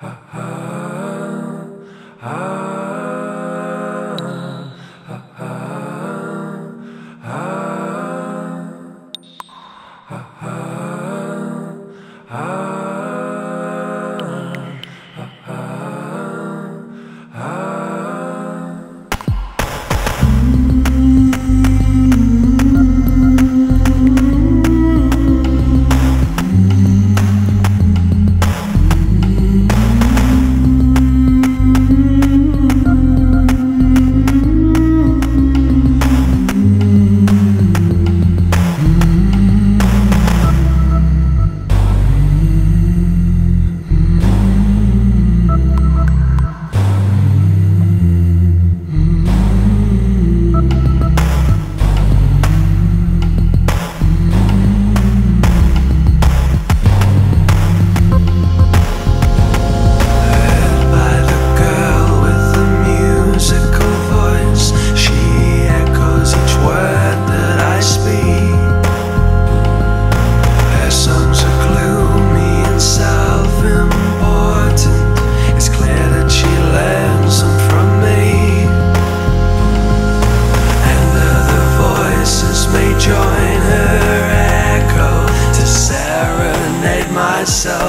ha ha.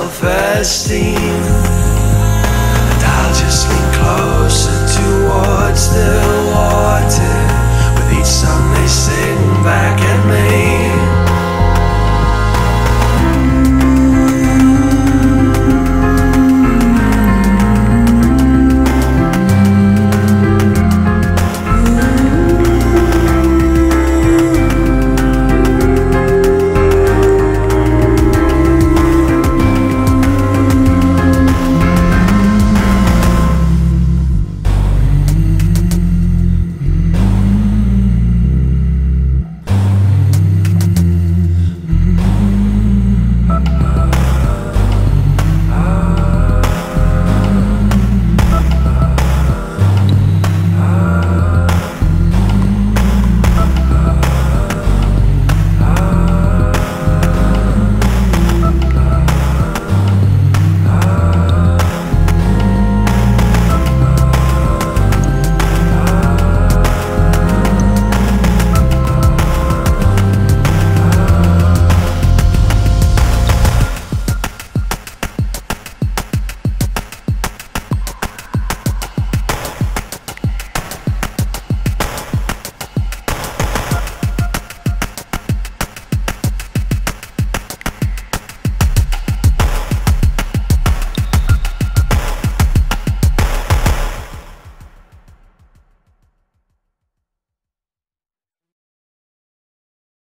self-esteem And I'll just lean closer towards the